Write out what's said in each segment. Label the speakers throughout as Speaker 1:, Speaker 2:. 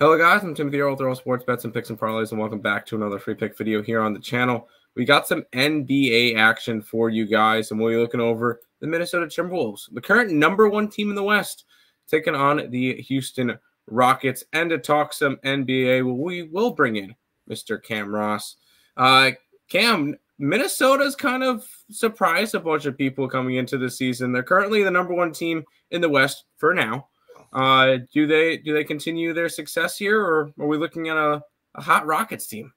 Speaker 1: Hello guys, I'm Timothy Earle, Throw Sports Bets and Picks and Parlays, and welcome back to another free pick video here on the channel. We got some NBA action for you guys, and we'll be looking over the Minnesota Timberwolves, the current number one team in the West, taking on the Houston Rockets. And to talk some NBA, we will bring in Mr. Cam Ross. Uh, Cam, Minnesota's kind of surprised a bunch of people coming into the season. They're currently the number one team in the West for now. Uh, do they do they continue their success here, or are we looking at a, a hot Rockets team?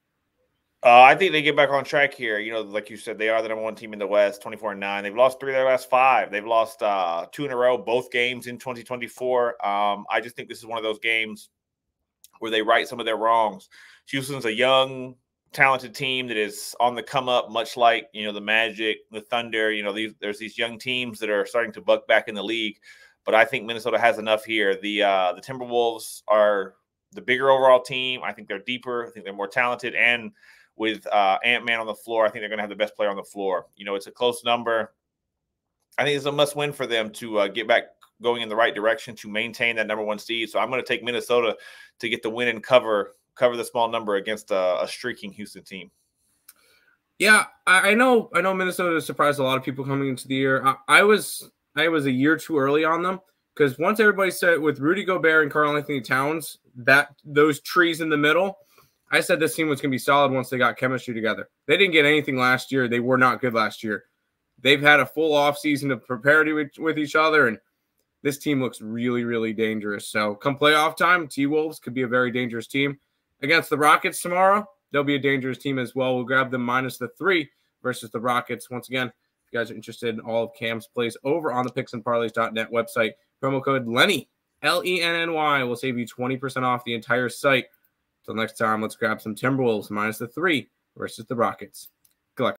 Speaker 2: Uh, I think they get back on track here. You know, like you said, they are the number one team in the West, 24 and 9. They've lost three of their last five. They've lost uh, two in a row, both games in 2024. Um, I just think this is one of those games where they right some of their wrongs. Houston's a young, talented team that is on the come up, much like, you know, the Magic, the Thunder. You know, these, there's these young teams that are starting to buck back in the league but I think Minnesota has enough here. The uh, the Timberwolves are the bigger overall team. I think they're deeper. I think they're more talented, and with uh, Ant Man on the floor, I think they're going to have the best player on the floor. You know, it's a close number. I think it's a must win for them to uh, get back going in the right direction to maintain that number one seed. So I'm going to take Minnesota to get the win and cover cover the small number against a, a streaking Houston team.
Speaker 1: Yeah, I, know. I know Minnesota surprised a lot of people coming into the year. I, I was I was a year too early on them because once everybody said with Rudy Gobert and Karl-Anthony Towns, that those trees in the middle, I said this team was going to be solid once they got chemistry together. They didn't get anything last year. They were not good last year. They've had a full off season to prepare with, with each other, and this team looks really, really dangerous. So come playoff time, T Wolves could be a very dangerous team against the Rockets tomorrow. They'll be a dangerous team as well. We'll grab them minus the three versus the Rockets once again you guys are interested in all of Cam's plays over on the picksandparlays.net website, promo code Lenny, L E N N Y, will save you 20% off the entire site. Until next time, let's grab some Timberwolves minus the three versus the Rockets.